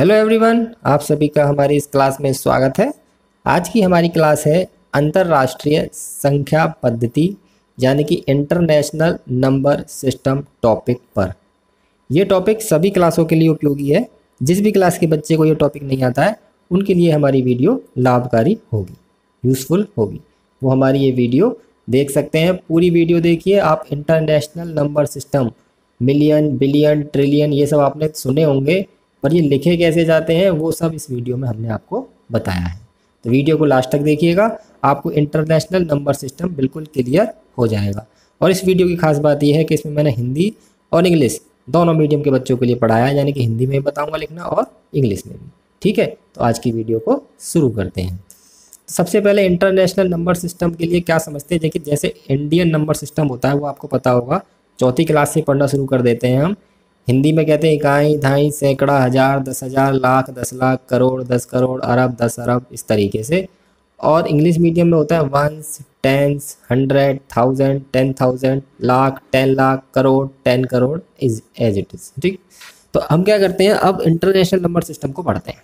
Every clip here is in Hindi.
हेलो एवरीवन आप सभी का हमारी इस क्लास में स्वागत है। आज की हमारी क्लास है अंतर्राष्ट्रीय संख्या पद्धति, यानी कि इंटरनेशनल नंबर सिस्टम टॉपिक पर। यह टॉपिक सभी क्लासों के लिए उपयोगी है। जिस भी क्लास के बच्चे को ये टॉपिक नहीं आता है, उनके लिए हमारी वीडियो लाभकारी होगी यूज़फुल होगी। वो हमारी ये वीडियो देख सकते हैं। पूरी वीडियो देखिए, आप international number system million billion trillion ये सब आपने सुने होंगे। पर ये लिखे कैसे जाते हैं, वो सब इस वीडियो में हमने आपको बताया है। तो वीडियो को लास्ट तक देखिएगा, आपको इंटरनेशनल नंबर सिस्टम बिल्कुल क्लियर हो जाएगा। और इस वीडियो की खास बात यह है कि इसमें मैंने हिंदी और इंग्लिश दोनों मीडियम के बच्चों के लिए पढ़ाया, यानी कि हिंदी में बताऊँगा लिखना और इंग्लिश में भी। ठीक है तो आज की वीडियो को शुरू करते हैं। सबसे पहले इंटरनेशनल नंबर सिस्टम के लिए क्या समझते हैं? देखिए, जैसे इंडियन नंबर सिस्टम होता है, वो आपको पता होगा। चौथी क्लास से पढ़ना शुरू कर देते हैं हम। हिंदी में कहते हैं, इकाई ढाई सैकड़ा, हज़ार, दस हज़ार, लाख, दस लाख, करोड़, दस करोड़, अरब, दस अरब, इस तरीके से। और इंग्लिश मीडियम में होता है ones tens hundred thousand ten thousand lakh ten lakh, crore ten crore is as it is ठीक? तो हम क्या करते हैं, अब इंटरनेशनल नंबर सिस्टम को पढ़ते हैं।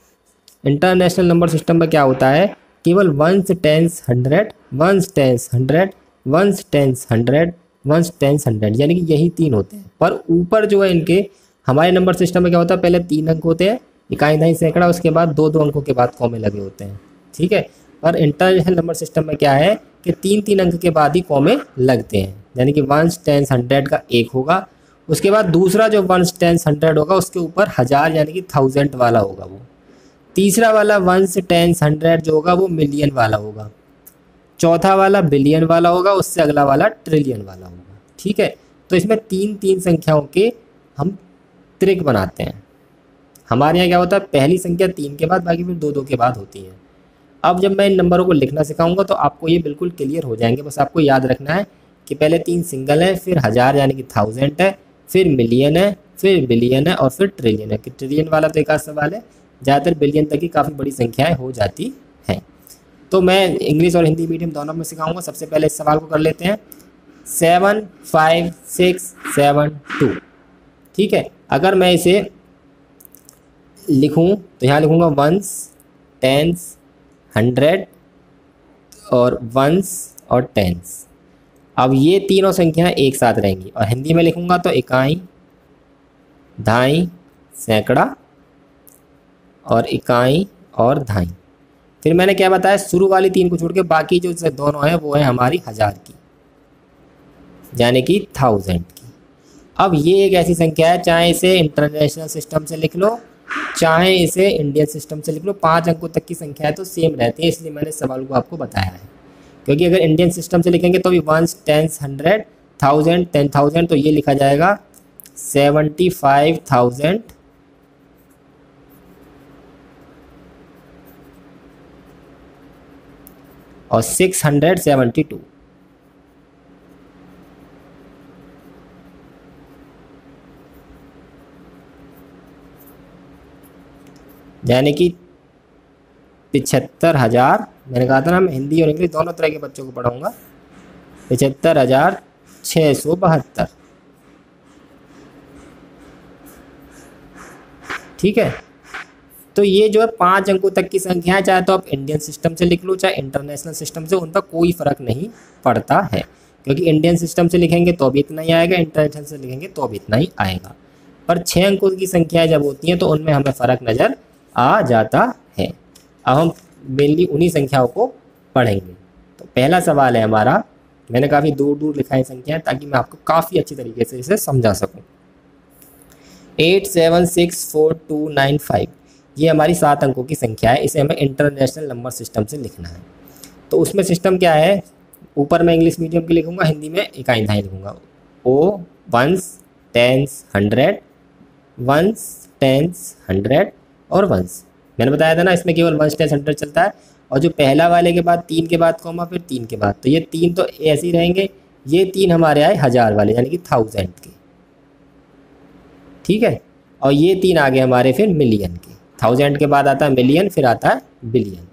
इंटरनेशनल नंबर सिस्टम में क्या होता है, केवल ones tens hundred ones tens hundred ones tens hundred ones tens hundred यानी कि यही तीन होते हैं। पर ऊपर जो है इनके, हमारे नंबर सिस्टम में क्या होता है? पहले तीन अंक होते हैं, इकाई ढाई सैकड़ा, उसके बाद दो दो अंकों के बाद कॉमे लगे होते हैं। ठीक है? पर इंटरनेशनल नंबर सिस्टम में क्या है कि तीन तीन अंक के बाद ही कॉमे लगते हैं। यानी कि वंस टेंस हंड्रेड का एक होगा, उसके बाद दूसरा जो वंस टेंस हंड्रेड होगा, उसके ऊपर हज़ार, यानी कि थाउज़ेंड वाला होगा वो। तीसरा वाला वंस टेंस हंड्रेड जो होगा, वो मिलियन वाला होगा। चौथा वाला बिलियन वाला होगा, उससे अगला वाला ट्रिलियन वाला होगा। ठीक है? तो इसमें तीन तीन संख्याओं के हम त्रिक बनाते हैं। हमारे यहाँ क्या होता है? पहली संख्या तीन के बाद, बाकी फिर दो दो के बाद होती है। अब जब मैं इन नंबरों को लिखना सिखाऊँगा तो आपको ये बिल्कुल क्लियर हो जाएँगे। बस आपको याद रखना है कि पहले तीन सिंगल है, फिर हज़ार, यानी कि थाउज़ेंड है, फिर मिलियन है, फिर बिलियन है और फिर ट्रिलियन है। कि ट्रिलियन वाला तो एक सवाल है, ज़्यादातर बिलियन तक की काफ़ी बड़ी संख्याएँ हो जाती हैं। तो मैं इंग्लिश और हिंदी मीडियम दोनों में सिखाऊँगा। सबसे पहले इस सवाल को कर लेते हैं। Seven five six seven two. ठीक है? अगर मैं इसे लिखूं तो यहाँ लिखूँगा वंस, टेंस, हंड्रेड और वंस और टेंस। अब ये तीनों संख्याएँ एक साथ रहेंगी। और हिंदी में लिखूँगा तो इकाई ढाई सैकड़ा और इकाई और ढाई फिर मैंने क्या बताया? शुरू वाली तीन को छोड़ के बाकी जो दोनों हैं, वो है हमारी हज़ार की, यानी कि थाउज़ेंड की। अब ये एक ऐसी संख्या है, चाहे इसे इंटरनेशनल सिस्टम से लिख लो, चाहे इसे इंडियन सिस्टम से लिख लो, पाँच अंकों तक की संख्या है तो सेम रहती है, इसलिए मैंने सवाल को आपको बताया है। क्योंकि अगर इंडियन सिस्टम से लिखेंगे तो भी ones tens hundred thousand ten thousand तो ये लिखा जाएगा सेवेंटी फाइव थाउज़ेंड और सिक्स हंड्रेड सेवेंटी टू यानी कि पिछहत्तर हज़ार, मैंने कहा था ना मैं हिंदी और इंग्लिश दोनों तरह के बच्चों को पढ़ाऊँगा। पिछहत्तर हज़ार छः सौ बहत्तर। ठीक है? तो ये जो है पाँच अंकों तक की संख्या है, चाहे तो आप इंडियन सिस्टम से लिख लो, चाहे इंटरनेशनल सिस्टम से उन पर कोई फ़र्क नहीं पड़ता है। क्योंकि इंडियन सिस्टम से लिखेंगे तो भी इतना ही आएगा इंटरनेशनल से लिखेंगे तो भी इतना ही आएगा। पर छः अंकों की संख्याएँ जब होती हैं तो उनमें हमें फ़र्क नज़र आ जाता है। अब हम मेनली उन्हीं संख्याओं को पढ़ेंगे। तो पहला सवाल है हमारा, मैंने काफ़ी दूर दूर लिखा है संख्या ताकि मैं आपको काफ़ी अच्छी तरीके से इसे समझा सकूँ। Eight seven six four two nine five. ये हमारी सात अंकों की संख्या है, इसे हमें इंटरनेशनल नंबर सिस्टम से लिखना है। तो उसमें सिस्टम क्या है? ऊपर मैं इंग्लिश मीडियम की लिखूँगा, हिंदी में इकाई धाई लिखूँगा। ओ ones tens hundred ones tens hundred और वंस मैंने बताया था ना, इसमें केवल वंस टेंस हंड्रेड चलता है। और जो पहला वाले के बाद, तीन के बाद कॉमा फिर तीन के बाद। तो ये तीन तो ऐसे ही रहेंगे। ये तीन हमारे आए हज़ार वाले, यानी कि थाउज़ेंड के। ठीक है? और ये तीन आ गए हमारे फिर मिलियन के। थाउज़ेंड के बाद आता है मिलियन, फिर आता है बिलियन।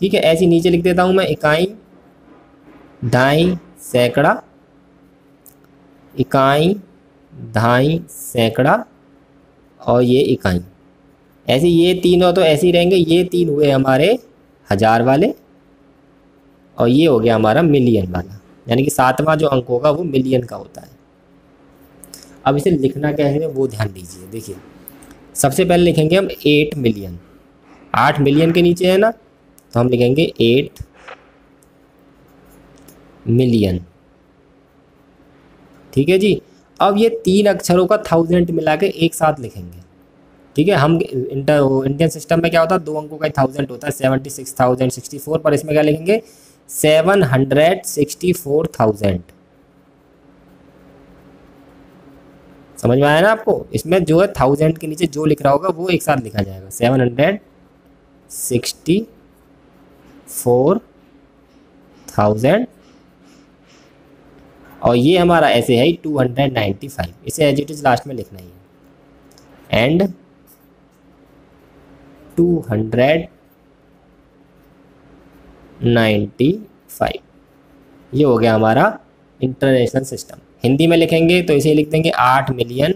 ठीक है, ऐसे नीचे लिख देता हूँ मैं, इकाई ढाई सैकड़ा, इकाई ढाई सैकड़ा और ये इकाई। ऐसे ये तीनों तो ऐसे ही रहेंगे, ये तीन हुए हमारे हज़ार वाले और ये हो गया हमारा मिलियन वाला। यानी कि सातवां जो अंक होगा वो मिलियन का होता है। अब इसे लिखना क्या है, वो ध्यान दीजिए, देखिए। सबसे पहले लिखेंगे हम एट मिलियन आठ मिलियन के नीचे है ना तो हम लिखेंगे एट मिलियन ठीक है जी? अब ये तीन अक्षरों का थाउज़ेंड मिला के एक साथ लिखेंगे। ठीक है? हम इंटर इंडियन सिस्टम में क्या होता है? दो अंकों का थाउज़ेंड होता है seventy six thousand sixty four पर इसमें क्या लिखेंगे? Seven hundred sixty four thousand समझ में आया ना आपको? इसमें जो है थाउज़ेंड के नीचे जो लिख रहा होगा, वो एक साथ लिखा जाएगा। Seven hundred sixty four thousand और ये हमारा ऐसे है टू हंड्रेड नाइन्टी फाइव इसे एज इट इज़ लास्ट में लिखना ही है। And two hundred ninety five ये हो गया हमारा इंटरनेशनल सिस्टम हिंदी में लिखेंगे तो इसे लिख देंगे आठ मिलियन।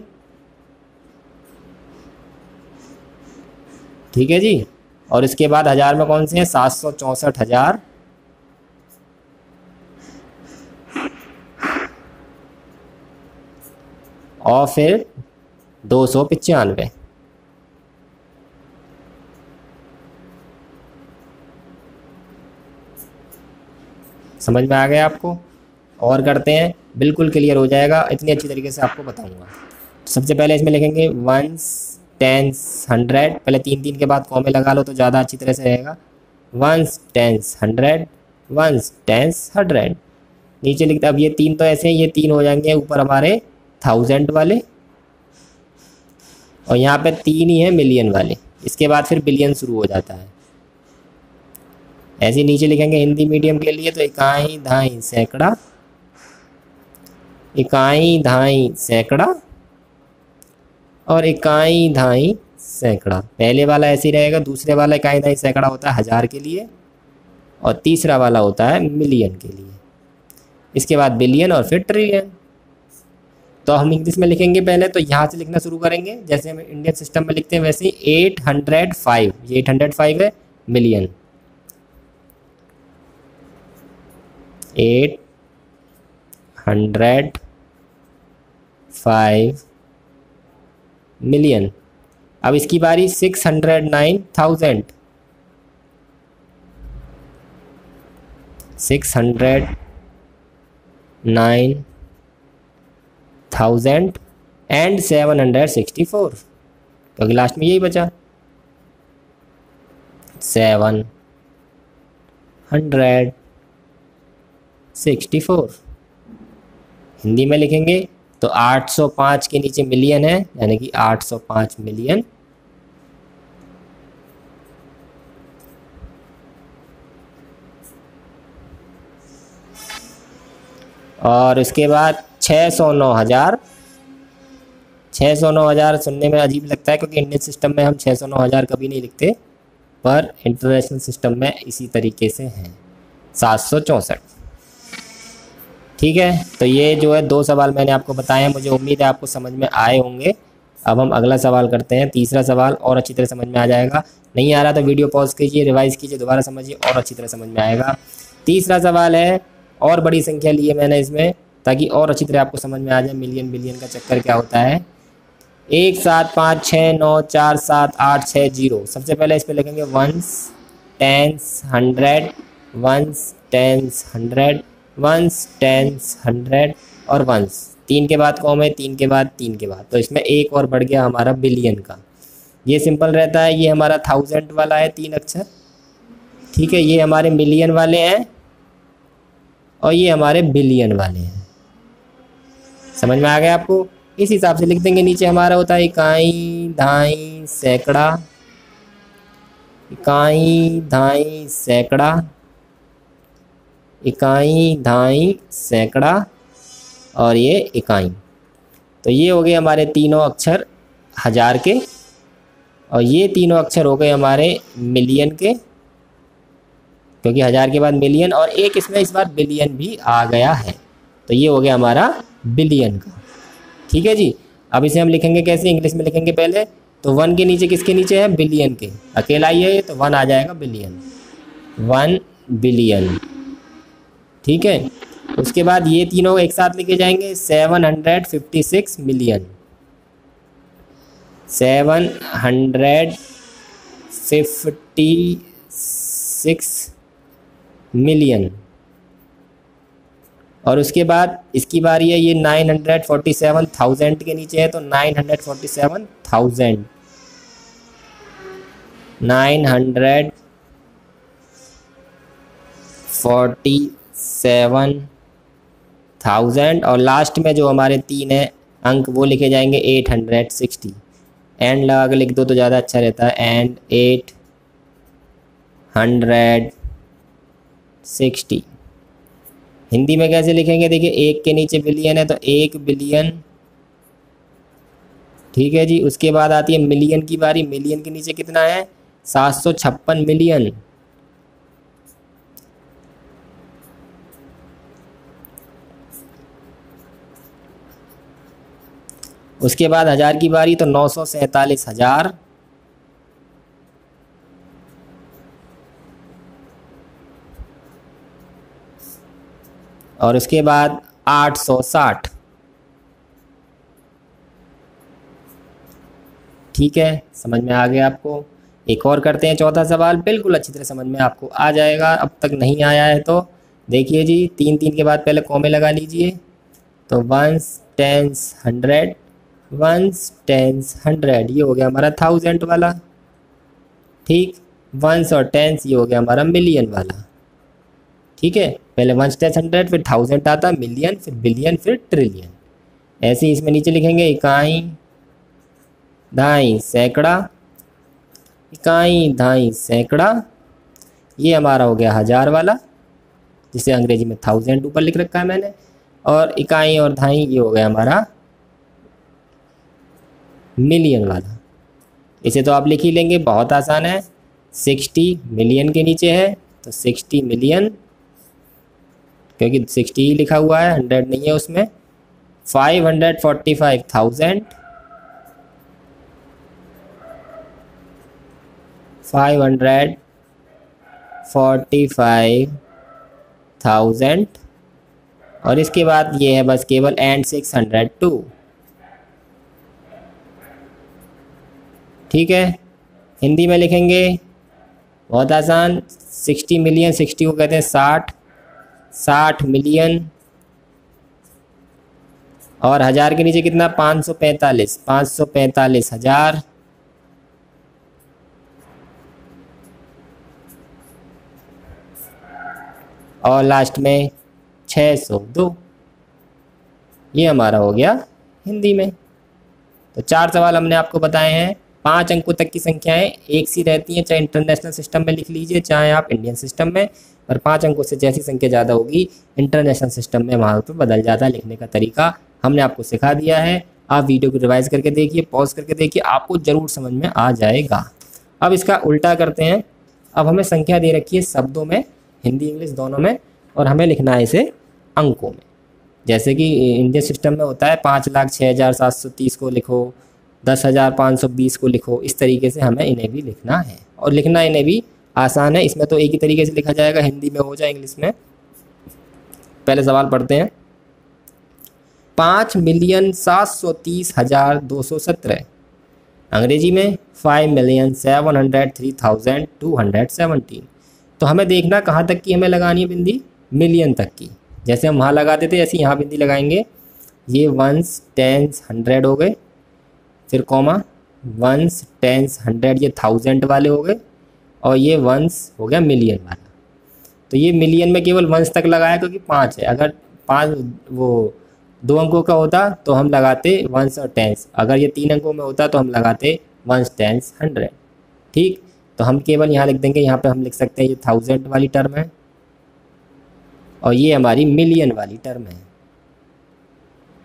ठीक है जी? और इसके बाद हज़ार में कौन से हैं? सात सौ चौंसठ हज़ार। और फिर दो सौ पचानवे। समझ में आ गया आपको? और करते हैं। बिल्कुल क्लियर हो जाएगा। इतनी अच्छी तरीके से आपको बताऊँगा। सबसे पहले इसमें लिखेंगे वंस टेंस हंड्रेड पहले तीन तीन के बाद कॉमे लगा लो तो ज़्यादा अच्छी तरह से रहेगा। Ones tens hundred ones tens hundred नीचे लिखते अब ये तीन तो ऐसे हैं, ये तीन हो जाएँगे ऊपर हमारे थाउज़ेंड वाले। और यहाँ पे तीन ही है मिलियन वाले। इसके बाद फिर बिलियन शुरू हो जाता है। ऐसे नीचे लिखेंगे हिंदी मीडियम के लिए तो इकाई धाई सैकड़ा। इकाई धाई सैकड़ा और इकाई धाई सैकड़ा। पहले वाला ऐसे ही रहेगा, दूसरे वाला इकाई धाई सैकड़ा होता है हज़ार के लिए और तीसरा वाला होता है मिलियन के लिए। इसके बाद बिलियन और फिर ट्रिलियन। तो हम इंग्लिश में लिखेंगे पहले तो यहाँ से लिखना शुरू करेंगे। जैसे हम इंडियन सिस्टम में लिखते हैं वैसे ही, एट हंड्रेड फाइव। ये एट हंड्रेड फाइव है, million. Eight hundred five million. अब इसकी बारी six hundred nine thousand. Six hundred nine thousand and seven hundred sixty four. क्योंकि लास्ट में यही बचा। Seven hundred sixty four. Hindi में लिखेंगे तो 805 के नीचे मिलियन है, यानी कि 805 मिलियन। और उसके बाद छः सौ नौ हज़ार। छः सौ नौ हज़ार सुनने में अजीब लगता है, क्योंकि इंडियन सिस्टम में हम छः सौ नौ हज़ार कभी नहीं लिखते, पर इंटरनेशनल सिस्टम में इसी तरीके से हैं। सात सौ चौंसठ। ठीक है? तो ये जो है दो सवाल मैंने आपको बताए हैं, मुझे उम्मीद है आपको समझ में आए होंगे। अब हम अगला सवाल करते हैं, तीसरा सवाल और अच्छी तरह समझ में आ जाएगा। नहीं आ रहा तो वीडियो पॉज कीजिए, रिवाइज कीजिए, दोबारा समझिए और अच्छी तरह समझ में आएगा। तीसरा सवाल है, और बड़ी संख्या ली है मैंने इसमें, ताकि और अच्छी तरह आपको समझ में आ जाए मिलियन बिलियन का चक्कर क्या होता है। एक, सात, पाँच छः नौ, चार, सात, आठ छः ज़ीरो। सबसे पहले इस पर लिखेंगे ones tens hundred ones tens hundred ones tens hundred और वंस तीन के बाद कॉम है? तीन के बाद तीन के बाद. तो इसमें एक और बढ़ गया हमारा बिलियन का. ये सिंपल रहता है, ये हमारा थाउज़ेंड वाला है, तीन अक्षर. ठीक है, ये हमारे मिलियन वाले हैं और ये हमारे बिलियन वाले हैं. समझ में आ गया आपको? इस हिसाब से लिख देंगे, नीचे हमारा होता है इकाई धाई सैकड़ा. इकाई धाई सैकड़ा. इकाई, धाई, सैकड़ा और ये इकाई। तो ये हो गए हमारे तीनों अक्षर हज़ार के और ये तीनों अक्षर हो गए हमारे मिलियन के, क्योंकि हज़ार के बाद मिलियन और एक इसमें इस बार बिलियन भी आ गया है। तो ये हो गया हमारा बिलियन का। ठीक है जी? अब इसे हम लिखेंगे कैसे? इंग्लिश में लिखेंगे पहले। तो वन के नीचे किसके नीचे है? बिलियन के। अकेला ही है तो वन आ जाएगा बिलियन। One billion. ठीक है? उसके बाद ये तीनों एक साथ लेके जाएँगे। Seven hundred fifty six million. Seven hundred fifty six million. और उसके बाद, इसकी बारी है, ये nine hundred forty seven thousand के नीचे है तो nine hundred forty seven thousand. Nine hundred forty seven thousand और लास्ट में जो हमारे तीन है, अंक वो लिखे जाएँगे एट हंड्रेड सिक्सटी। एंड लगा के लिख दो तो ज़्यादा अच्छा रहता है। And eight hundred sixty. Hindi में कैसे लिखेंगे? देखिए, एक के नीचे बिलियन है तो एक बिलियन ठीक है जी? उसके बाद आती है मिलियन की बारी। मिलियन के नीचे कितना है? सात सौ छप्पन मिलियन उसके बाद हज़ार की बारी तो नौ सौ सैंतालीस हज़ार। और उसके बाद आठ सौ साठ। ठीक है, समझ में आ गया आपको। एक और करते हैं चौथा सवाल, बिल्कुल अच्छी तरह समझ में आपको आ जाएगा। अब तक नहीं आया है तो देखिए जी, तीन तीन के बाद पहले कॉमे लगा लीजिए। तो ones tens hundred ones tens hundred ये हो गया हमारा थाउज़ेंड वाला। ठीक? वंस और टेंस ये हो गया हमारा मिलियन वाला। ठीक है? पहले वंस टेंस हंड्रेड फिर थाउज़ेंड आता मिलियन फिर बिलियन फिर ट्रिलियन ऐसे ही इसमें नीचे लिखेंगे, इकाई ढाई सैकड़ा, इकाई ढाई सैकड़ा। ये हमारा हो गया हज़ार वाला, जिसे अंग्रेज़ी में थाउज़ेंड ऊपर लिख रखा है मैंने। और इकाई और ढाई ये हो गया हमारा मिलियन वाला इसे तो आप लिख ही लेंगे, बहुत आसान है। सिक्सटी मिलियन के नीचे है तो सिक्सटी मिलियन, क्योंकि सिक्सटी ही लिखा हुआ है, हंड्रेड नहीं है उसमें। Five hundred forty five thousand, five hundred forty five thousand, और इसके बाद ये है बस केवल एंड सिक्स हंड्रेड टू ठीक है? हिंदी में लिखेंगे, बहुत आसान, सिक्सटी मिलियन सिक्सटी को कहते हैं साठ साठ मिलियन और हज़ार के नीचे कितना? पाँच सौ पैंतालीस, पाँच सौ पैंतालीस हज़ार। और लास्ट में छः सौ दो। ये हमारा हो गया हिंदी में। तो चार सवाल हमने आपको बताए हैं। पाँच अंकों तक की संख्याएँ एक सी रहती हैं, चाहे इंटरनेशनल सिस्टम में लिख लीजिए, चाहे आप इंडियन सिस्टम में, और पाँच अंकों से जैसी संख्या ज़्यादा होगी इंटरनेशनल सिस्टम में वहाँ पर बदल जाता है लिखने का तरीका। हमने आपको सिखा दिया है। आप वीडियो को रिवाइज करके देखिए पॉज करके देखिए, आपको ज़रूर समझ में आ जाएगा। अब इसका उल्टा करते हैं। अब हमें संख्या दे रखी है शब्दों में, हिंदी, इंग्लिश दोनों में, और हमें लिखना है इसे अंकों में। जैसे कि इंडियन सिस्टम में होता है, पाँच लाख छः हज़ार सात सौ तीस को लिखो दस हज़ार पाँच सौ बीस को लिखो। इस तरीके से हमें इन्हें भी लिखना है। और लिखना इन्हें भी आसान है। इसमें तो एक ही तरीके से लिखा जाएगा। हिंदी में हो जाए इंग्लिश में। पहले सवाल पढ़ते हैं। पाँच मिलियन सात सौ तीस हज़ार दो सौ सत्रह। अंग्रेज़ी में five million seven hundred three thousand two hundred seventeen. तो हमें देखना कहाँ तक की हमें लगानी है बिंदी? मिलियन तक की। जैसे हम वहाँ लगाते थे ऐसे यहाँ बिंदी लगाएँगे। ये वंस टेंस हंड्रेड हो गए। फिर कॉमा वंस टेंस हंड्रेड ये थाउज़ेंड वाले हो गए, और ये वंस हो गया मिलियन वाला। तो ये मिलियन में केवल वंस तक लगाया क्योंकि पाँच है। अगर पाँच वो दो अंकों का होता तो हम लगाते वंस और टेंस अगर ये तीन अंकों में होता तो हम लगाते वंस टेंस हंड्रेड ठीक? तो हम केवल यहाँ लिख देंगे, यहाँ पे हम लिख सकते हैं ये थाउज़ेंड वाली टर्म है, और ये हमारी मिलियन वाली टर्म है।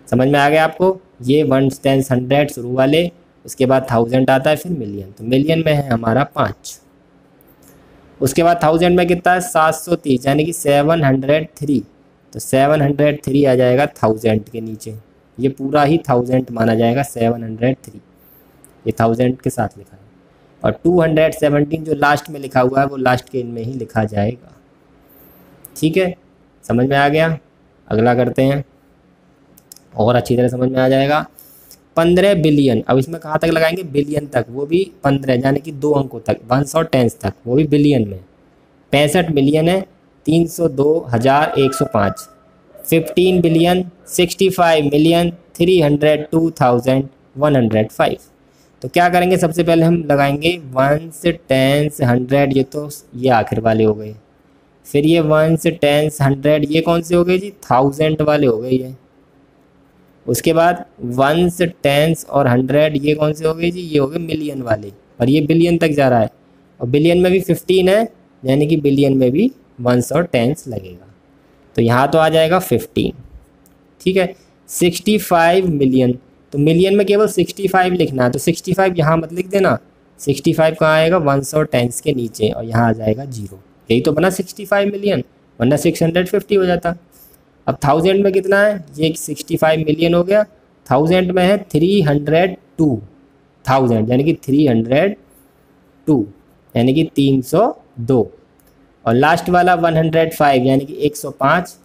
समझ में आ गया आपको? ये वन टेंस हंड्रेड शुरू वाले, उसके बाद थाउज़ेंड आता है, फिर मिलियन तो मिलियन में है हमारा पाँच। उसके बाद थाउज़ेंड में कितना है? सात सौ तीस, यानी कि सेवन हंड्रेड थ्री तो सेवन हंड्रेड थ्री आ जाएगा थाउज़ेंड के नीचे। ये पूरा ही थाउज़ेंड माना जाएगा सेवन हंड्रेड थ्री ये थाउज़ेंड के साथ लिखा है। और टू हंड्रेड सेवनटीन जो लास्ट में लिखा हुआ है, वो लास्ट के इनमें ही लिखा जाएगा। ठीक है? समझ में आ गया? अगला करते हैं। और अच्छी तरह समझ में आ जाएगा। पंद्रह बिलियन, अब इसमें कहाँ तक लगाएँगे? बिलियन तक, वो भी पंद्रह, यानी कि दो अंकों तक, वन सौ टेंस तक, वो भी बिलियन में। पैंसठ बिलियन है, तीन सौ दो हज़ार एक सौ पाँच। Fifteen billion, sixty five million, three hundred, two thousand, one hundred five. तो क्या करेंगे? सबसे पहले हम लगाएँगे वंस टेंस हंड्रेड, ये तो ये आखिर वाले हो गए। फिर ये वंस टेंस हंड्रेड, ये कौन से हो गए जी? थाउज़ेंड वाले हो गए ये। उसके बाद वंस टेंस और हंड्रेड ये कौन से हो गए जी? ये हो गए मिलियन वाले। और ये बिलियन तक जा रहा है। और बिलियन में भी फिफ्टीन है, यानी कि बिलियन में भी वंस और टेंस लगेगा। तो यहाँ तो आ जाएगा फिफ्टीन ठीक है? सिक्सटी फाइव मिलियन तो मिलियन में केवल सिक्सटी फाइव लिखना है। तो सिक्सटी फाइव यहाँ मत लिख देना। सिक्सटी फाइव कहाँ आएगा? वंस और टेंस के नीचे। और यहाँ आ जाएगा ज़ीरो यही तो बना सिक्सटी फाइव मिलियन वरना सिक्स हंड्रेड फिफ्टी हो जाता। अब थाउज़ेंड में कितना है? ये सिक्सटी फाइव मिलियन हो गया। थाउज़ेंड में है थ्री हंड्रेड टू थाउज़ेंड यानी कि थ्री हंड्रेड टू यानी कि तीन सौ दो। और लास्ट वाला वन हंड्रेड फाइव यानी कि एक सौ पाँच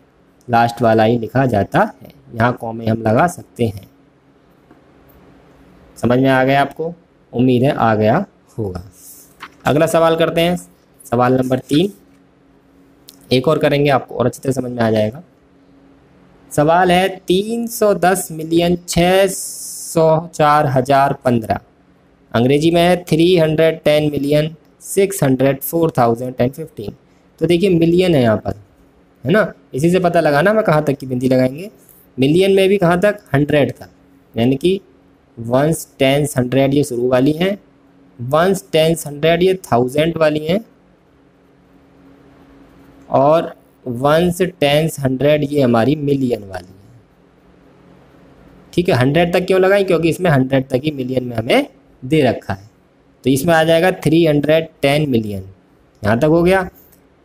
लास्ट वाला ही लिखा जाता है। यहाँ कॉमे हम लगा सकते हैं। समझ में आ गया आपको? उम्मीद है आ गया होगा। अगला सवाल करते हैं। सवाल नंबर तीन। एक और करेंगे आपको, और अच्छी तरह समझ में आ जाएगा। सवाल है तीन सौ दस मिलियन छः सौ चार हज़ार पंद्रह। अंग्रेज़ी में है three hundred ten million six hundred four thousand ten fifteen. तो देखिए मिलियन है यहाँ पर, है ना? इसी से पता लगाना मैं कहाँ तक की बिंदी लगाएँगे। मिलियन में भी कहाँ तक? हंड्रेड तक। यानी कि वंस टेंस हंड्रेड ये शुरू वाली हैं वंस टेंस हंड्रेड ये थाउज़ेंड वाली हैं, और वंस टेंस हंड्रेड ये हमारी मिलियन वाली है। ठीक है हंड्रेड तक क्यों लगाई क्योंकि इसमें हंड्रेड तक ही मिलियन में हमें दे रखा है। तो इसमें आ जाएगा थ्री हंड्रेड टेन मिलियन यहाँ तक हो गया।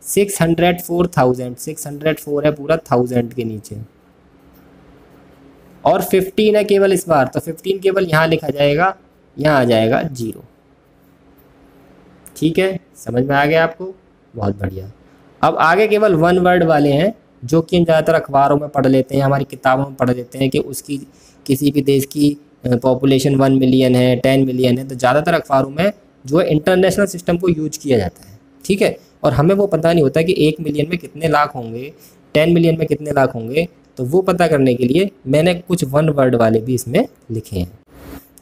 Six hundred four thousand six hundred four है पूरा थाउज़ेंड के नीचे। और फिफ्टीन है केवल इस बार। तो फिफ्टीन केवल यहाँ लिखा जाएगा। यहाँ आ जाएगा ज़ीरो ठीक है? समझ में आ गया आपको? बहुत बढ़िया। अब आगे केवल वन वर्ड वाले हैं, जो कि हम ज़्यादातर अखबारों में पढ़ लेते हैं, हमारी किताबों में पढ़ लेते हैं कि उसकी किसी भी देश की पॉपुलेशन वन मिलियन है टेन मिलियन है तो ज़्यादातर अखबारों में जो है इंटरनेशनल सिस्टम को यूज़ किया जाता है। ठीक है? और हमें वो पता नहीं होता कि एक मिलियन में कितने लाख होंगे टेन मिलियन में कितने लाख होंगे तो वो पता करने के लिए मैंने कुछ वन वर्ड वाले भी इसमें लिखे हैं।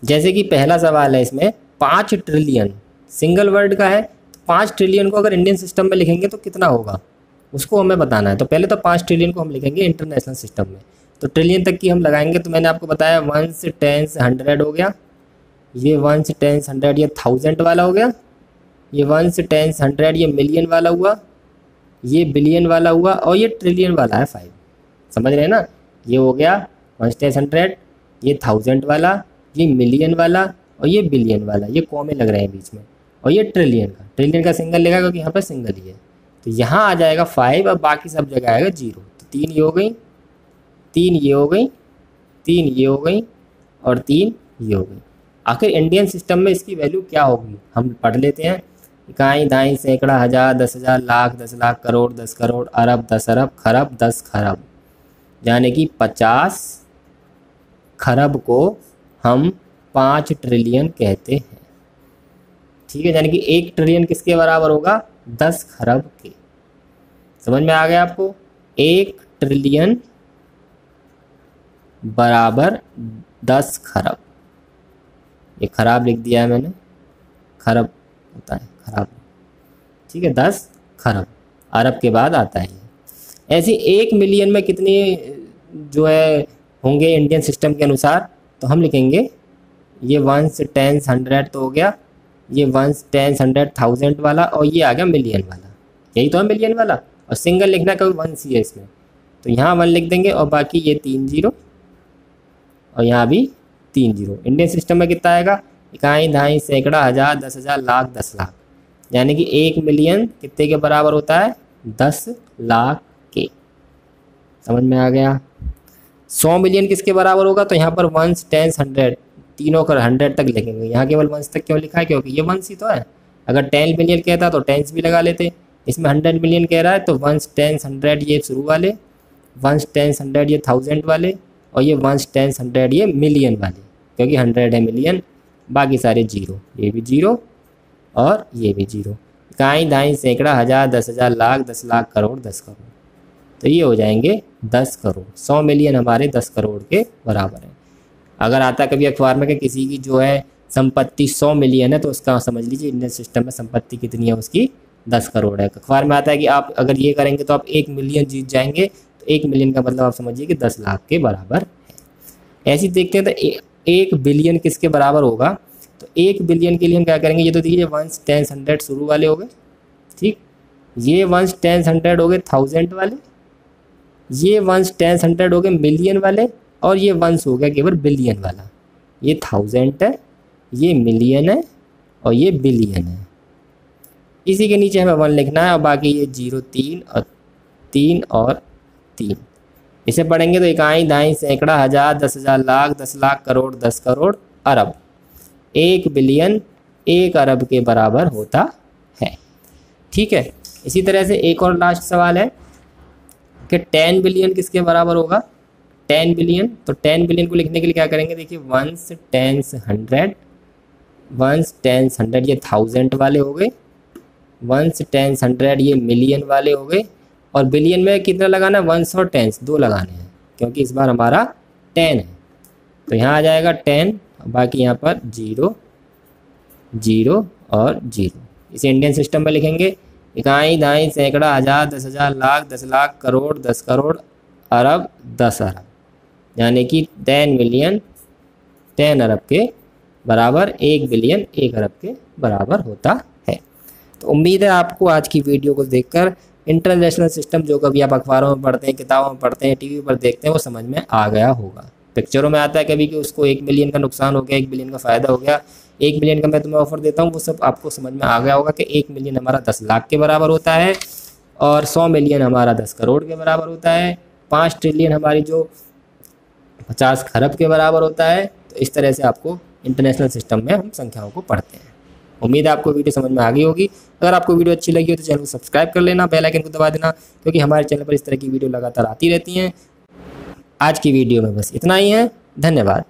जैसे कि पहला सवाल है इसमें, पाँच ट्रिलियन सिंगल वर्ड का है पाँच ट्रिलियन को अगर इंडियन सिस्टम में लिखेंगे तो कितना होगा? उसको हमें बताना है। तो पहले तो पाँच ट्रिलियन को हम लिखेंगे इंटरनेशनल सिस्टम में। तो ट्रिलियन तक की हम लगाएँगे तो मैंने आपको बताया वंस टेंस हंड्रेड हो गया। ये वंस टेंस हंड्रेड ये थाउज़ेंड वाला हो गया। ये वंस टेंस हंड्रेड ये मिलियन वाला हुआ। ये बिलियन वाला हुआ और ये ट्रिलियन वाला है फाइव समझ रहे हैं ना? ये हो गया वन वंस टेंस हंड्रेड ये थाउज़ेंड वाला, ये मिलियन वाला और ये बिलियन वाला। ये कॉमे लग रहे हैं बीच में। और ये ट्रिलियन का। ट्रिलियन का सिंगल लेगा क्योंकि यहाँ पर सिंगल ही है। तो यहाँ आ जाएगा फाइव और बाकी सब जगह आएगा ज़ीरो तो तीन ये हो गई, तीन ये हो गई, तीन ये हो गई और तीन ये हो गई। आखिर इंडियन सिस्टम में इसकी वैल्यू क्या होगी? हम पढ़ लेते हैं। इकाई दाई सैकड़ा, हज़ार, दस हज़ार, लाख, दस लाख, करोड़, दस करोड़, अरब, दस अरब, खरब, दस खरब। यानी कि पचास खरब को हम पाँच ट्रिलियन कहते हैं। ठीक है, यानी कि एक ट्रिलियन किसके बराबर होगा? दस खरब के। समझ में आ गया आपको? एक ट्रिलियन बराबर दस खरब। ये खराब लिख दिया है मैंने। खरब होता है, खराब। ठीक है, दस खरब अरब के बाद आता है। ऐसे एक मिलियन में कितने, जो है, होंगे इंडियन सिस्टम के अनुसार? तो हम लिखेंगे, ये वंस टेंस हंड्रेड तो हो गया। ये वंस टेंस हंड्रेड थाउज़ेंड वाला और ये आ गया मिलियन वाला। यही तो है मिलियन वाला। और सिंगल लिखना कभी वन सी है इसमें तो यहाँ वन लिख देंगे और बाकी ये तीन ज़ीरो और यहाँ भी तीन ज़ीरो इंडियन सिस्टम में कितना आएगा? इकाई ढाई सैकड़ा, हज़ार, दस हज़ार, लाख, दस लाख। यानी कि एक मिलियन कितने के बराबर होता है? दस लाख के। समझ में आ गया? सौ मिलियन किसके बराबर होगा? तो यहाँ पर वंस टेंस हंड्रेड तीनों का हंड्रेड तक लिखेंगे यहाँ केवल वंश तक क्यों लिखा है? क्योंकि ये वंश ही तो है। अगर टेन मिलियन कहता तो टेंस भी लगा लेते। इसमें हंड्रेड मिलियन कह रहा है तो वंस टेंस हंड्रेड ये शुरू वाले वंस टेंस हंड्रेड ये थाउज़ेंड वाले, और ये वंस टेंस हंड्रेड ये मिलियन वाले, क्योंकि हंड्रेड है मिलियन बाकी सारे ज़ीरो ये भी ज़ीरो और ये भी ज़ीरो इकाई दाई सैकड़ा, हज़ार, दस हज़ार, लाख, दस लाख करोड़, दस करोड़। तो ये हो जाएँगे दस करोड़। सौ मिलियन हमारे दस करोड़ के बराबर है। अगर आता कभी अखबार में कि किसी की जो है संपत्ति सौ मिलियन है तो उसका समझ लीजिए, इंडियन सिस्टम में संपत्ति कितनी है, उसकी दस करोड़ है। अखबार में आता है कि आप अगर ये करेंगे तो आप एक मिलियन जीत जाएँगे तो एक मिलियन का मतलब आप समझिए कि दस लाख के बराबर है। ऐसी देखते हैं तो एक बिलियन किसके बराबर होगा? तो एक बिलियन के लिए हम क्या करेंगे, ये तो देखिए वंस टेंस हंड्रेड शुरू वाले हो गए, ठीक? ये वंस टेंस हंड्रेड हो गए थाउज़ेंड वाले, ये वंस टेंस हंड्रेड हो गए मिलियन वाले और ये वंस हो गया केवल बिलियन वाला। ये थाउज़ेंड है, ये मिलियन है और ये बिलियन है। इसी के नीचे हमें वन लिखना है और बाकी ये ज़ीरो तीन और तीन और तीन। इसे पढ़ेंगे तो इकाई, दाई, सैकड़ा, हज़ार, दस हज़ार, लाख, दस लाख, करोड़, दस करोड़ अरब। एक बिलियन एक अरब के बराबर होता है। ठीक है, इसी तरह से एक और लास्ट सवाल है कि टेन बिलियन किसके बराबर होगा? टेन बिलियन तो टेन बिलियन को लिखने के लिए क्या करेंगे? देखिए ones tens hundred ones tens hundred ये थाउज़ेंड वाले हो गए। वंस टेंस हंड्रेड ये मिलियन वाले हो गए। और बिलियन में कितना लगाना है? वंस और टेंस दो लगाने हैं, क्योंकि इस बार हमारा टेन है। तो यहाँ आ जाएगा टेन बाकी यहाँ पर ज़ीरो ज़ीरो और ज़ीरो इसे इंडियन सिस्टम में लिखेंगे, इकाई, दाई, सैकड़ा, हज़ार, दस हज़ार, लाख, दस लाख करोड़, दस करोड़, अरब, दस अरब। यानी कि टेन मिलियन टेन अरब के बराबर एक बिलियन एक अरब के बराबर होता है। तो उम्मीद है आपको आज की वीडियो को देखकर इंटरनेशनल सिस्टम जो कभी आप अखबारों में पढ़ते हैं, किताबों में पढ़ते हैं टीवी पर देखते हैं, वो समझ में आ गया होगा। पिक्चरों में आता है कभी कि उसको एक मिलियन का नुकसान हो गया, एक बिलियन का फ़ायदा हो गया। एक मिलियन का मैं तुम्हें ऑफ़र देता हूँ, वो सब आपको समझ में आ गया होगा कि एक मिलियन हमारा दस लाख के बराबर होता है और सौ मिलियन हमारा दस करोड़ के बराबर होता है। पाँच ट्रिलियन हमारी जो पचास खरब के बराबर होता है तो इस तरह से आपको इंटरनेशनल सिस्टम में हम संख्याओं को पढ़ते हैं। उम्मीद है आपको वीडियो समझ में आ गई होगी। अगर आपको वीडियो अच्छी लगी हो तो चैनल को सब्सक्राइब कर लेना बेल आइकन को दबा देना, क्योंकि हमारे चैनल पर इस तरह की वीडियो लगातार आती रहती हैं। आज की वीडियो में बस इतना ही है। धन्यवाद।